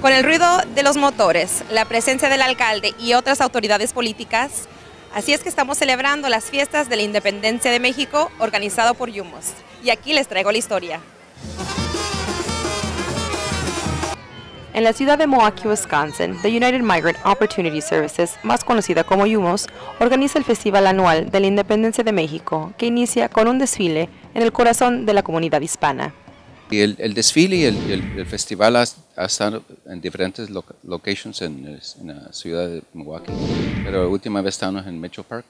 Con el ruido de los motores, la presencia del alcalde y otras autoridades políticas, así es que estamos celebrando las fiestas de la independencia de México organizado por Yumos. Y aquí les traigo la historia. En la ciudad de Milwaukee, Wisconsin, the United Migrant Opportunity Services, más conocida como YUMOS, organiza el Festival Anual de la Independencia de México, que inicia con un desfile en el corazón de la comunidad hispana. Y el, desfile y el, festival ha, estado en diferentes locations en, la ciudad de Milwaukee, pero la última vez estábamos en Metro Park,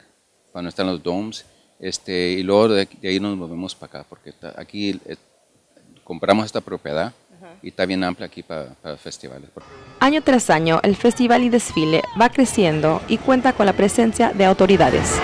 cuando están los domes, este, y luego de, ahí nos movemos para acá, porque aquí eh, compramos esta propiedad y está bien amplia aquí para, festivales. Año tras año, el festival y desfile va creciendo y cuenta con la presencia de autoridades.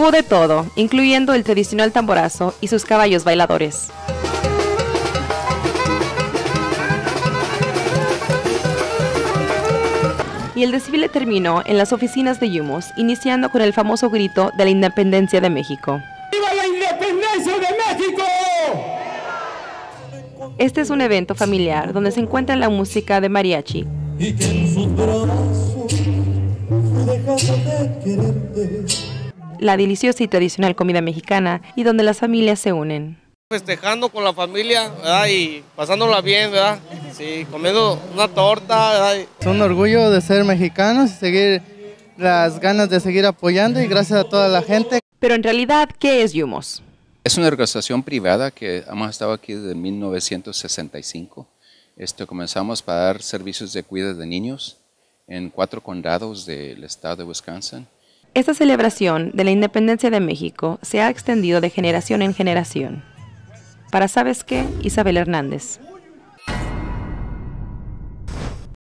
Hubo de todo, incluyendo el tradicional tamborazo y sus caballos bailadores. y el desfile terminó en las oficinas de Yumos, iniciando con el famoso grito de la independencia de México. ¡Viva la independencia de México! Este es un evento familiar donde se encuentra la música de mariachi. La deliciosa y tradicional comida mexicana y donde las familias se unen festejando con la familia y pasándola bien, ¿verdad? Sí, comiendo una torta. Es un orgullo de ser mexicanos y seguir las ganas de seguir apoyando y gracias a toda la gente. Pero en realidad, ¿qué es Yumos? Es una organización privada que hemos estado aquí desde 1965. Este, comenzamos para dar servicios de cuidado de niños en cuatro condados del estado de Wisconsin. Esta celebración de la independencia de México se ha extendido de generación en generación. Para Sabes qué, Isabel Hernández.